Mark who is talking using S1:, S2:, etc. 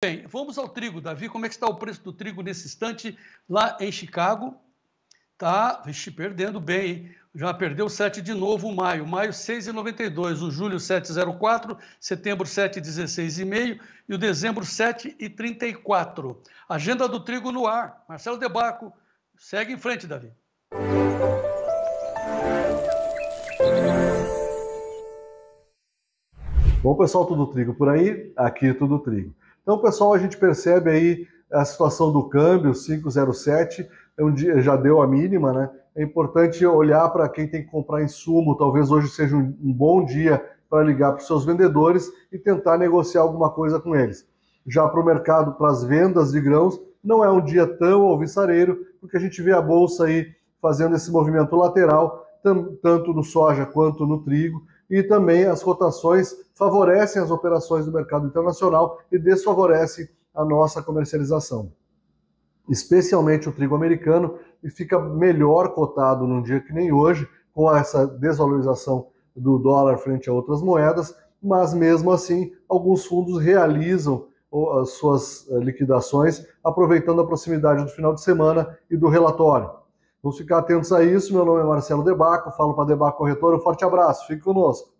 S1: Bem, vamos ao trigo, Davi. Como é que está o preço do trigo nesse instante lá em Chicago? Tá, vixe, perdendo bem, hein? Já perdeu 7 de novo maio. Maio 6,92, o julho 7,04, setembro 7,16,5 e o dezembro 7,34. Agenda do trigo no ar. Marcelo Debaco, segue em frente, Davi.
S2: Bom, pessoal, tudo trigo por aí? Aqui tudo trigo. Então, pessoal, a gente percebe aí a situação do câmbio, 507, é já deu a mínima, né? É importante olhar para quem tem que comprar insumo, talvez hoje seja um bom dia para ligar para os seus vendedores e tentar negociar alguma coisa com eles. Já para o mercado, para as vendas de grãos, não é um dia tão alvissareiro, porque a gente vê a bolsa aí fazendo esse movimento lateral, tanto no soja quanto no trigo, e também as cotações favorecem as operações do mercado internacional e desfavorecem a nossa comercialização. Especialmente o trigo americano, e fica melhor cotado num dia que nem hoje, com essa desvalorização do dólar frente a outras moedas, mas mesmo assim, alguns fundos realizam as suas eh, liquidações aproveitando a proximidade do final de semana e do relatório. Vamos ficar atentos a isso. Meu nome é Marcelo Debaco, falo para Debaco Corretor. Um forte abraço, fique conosco.